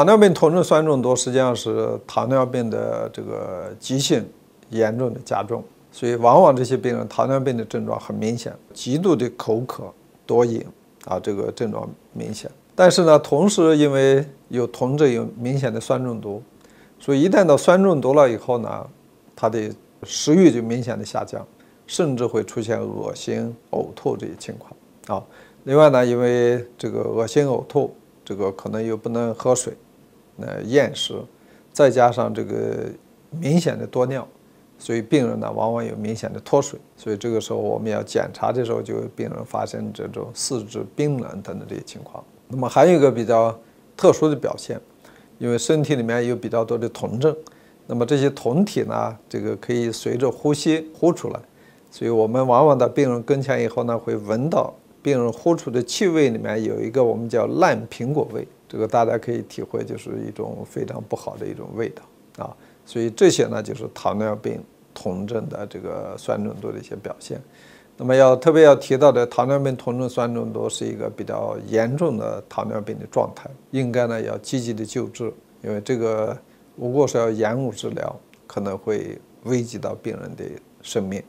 糖尿病酮症酸中毒实际上是糖尿病的这个急性严重的加重，所以往往这些病人糖尿病的症状很明显，极度的口渴、多饮啊，这个症状明显。但是呢，同时因为有酮症有明显的酸中毒，所以一旦到酸中毒了以后呢，他的食欲就明显的下降，甚至会出现恶心、呕吐这些情况啊。另外呢，因为这个恶心呕吐，这个可能又不能喝水，那厌食，再加上这个明显的多尿，所以病人呢往往有明显的脱水。所以这个时候我们要检查的时候，就病人发生这种四肢冰冷等等这些情况。那么还有一个比较特殊的表现，因为身体里面有比较多的酮症，那么这些酮体呢，这个可以随着呼吸呼出来，所以我们往往到病人跟前以后呢，会闻到。病人呼出的气味里面有一个我们叫烂苹果味，这个大家可以体会，就是一种非常不好的一种味道啊。所以这些呢，就是糖尿病酮症的这个酸中毒的一些表现。那么要特别要提到的，糖尿病酮症酸中毒是一个比较严重的糖尿病的状态，应该呢要积极的救治，因为这个如果说要延误治疗，可能会危及到病人的生命。